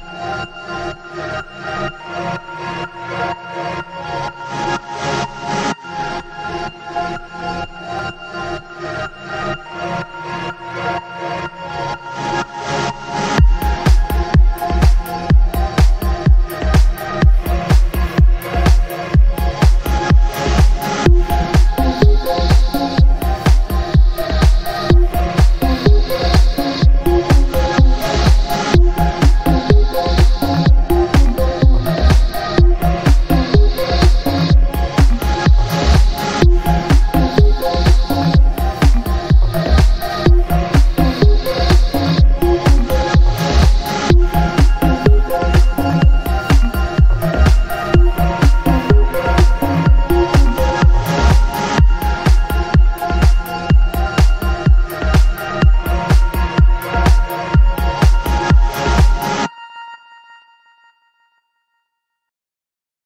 あっ!